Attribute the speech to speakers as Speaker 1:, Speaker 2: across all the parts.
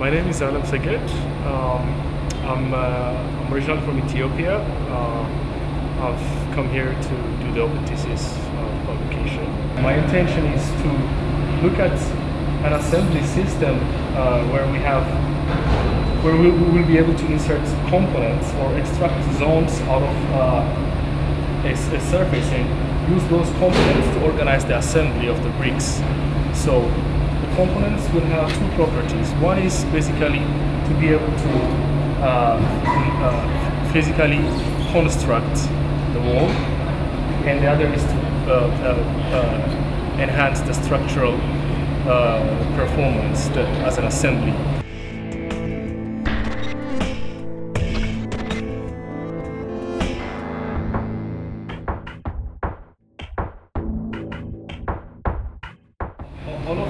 Speaker 1: My name is Alam Seged. Um, I'm, uh, I'm originally from Ethiopia. Uh, I've come here to do the open thesis uh, fabrication. My intention is to look at an assembly system uh, where we have where we, we will be able to insert components or extract zones out of uh, a, a surface and use those components to organize the assembly of the bricks. So the components will have two properties. One is basically to be able to uh, uh, physically construct the wall, and the other is to uh, uh, uh, enhance the structural performance as an assembly.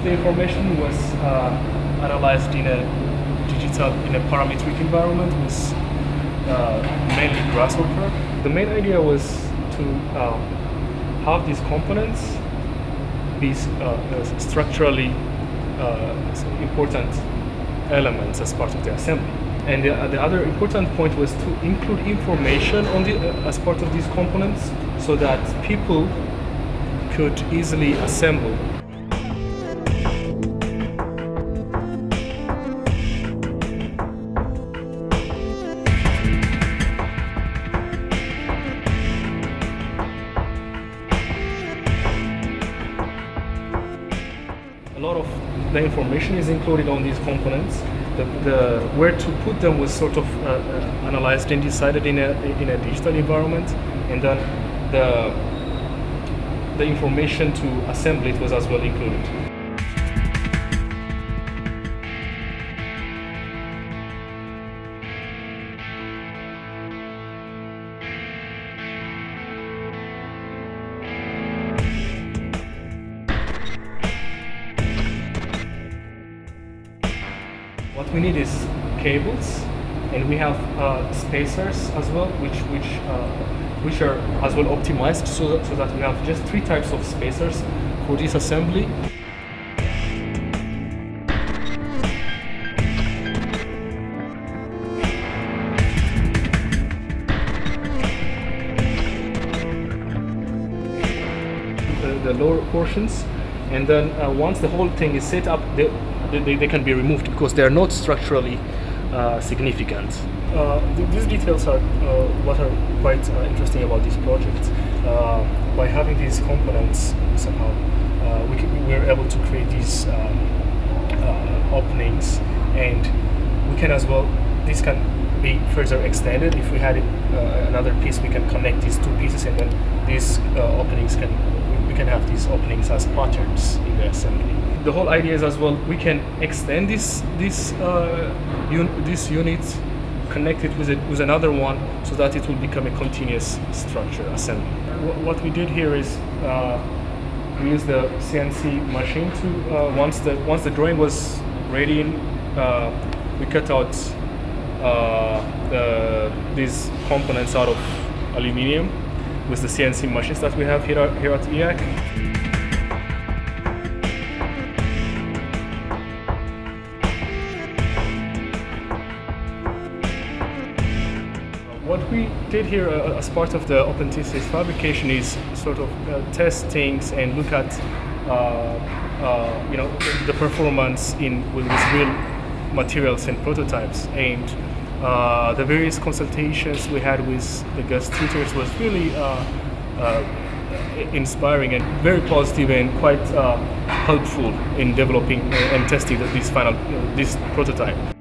Speaker 1: The information was uh, analyzed in a digital, in a parametric environment with uh, mainly Grasshopper. The main idea was to uh, have these components be uh, structurally uh, important elements as part of the assembly. And the, the, other important point was to include information on the, uh, as part of these components so that people could easily assemble lot of the information is included on these components. The, the where to put them was sort of uh, uh, analyzed and decided in a in a digital environment, and then the the information to assemble it was as well included. What we need is cables, and we have uh, spacers as well, which which uh, which are as well optimized so that, so that we have just three types of spacers for this assembly. The, the lower portions and then uh, once the whole thing is set up they, they, they can be removed because they are not structurally uh, significant. Uh, th these details are uh, what are quite uh, interesting about this project. By having these components somehow we, we are able to create these um, openings and we can as well this can be further extended if we had another piece we can connect these two pieces and then these openings can can have these openings as patterns in the assembly. The whole idea is as well we can extend this this uh, un this unit, connect it with it with another one, so that it will become a continuous structure assembly. What we did here is uh, we used the CNC machine to uh, once the once the drawing was ready, uh, we cut out uh, the, these components out of aluminium with the CNC machines that we have here, here at IAAC. What we did here uh, as part of the OpenThesis fabrication is sort of uh, test things and look at uh, uh you know the performance in with, with real materials and prototypes and uh, the various consultations we had with the guest tutors was really uh, uh, inspiring and very positive and quite uh, helpful in developing and testing this final this prototype.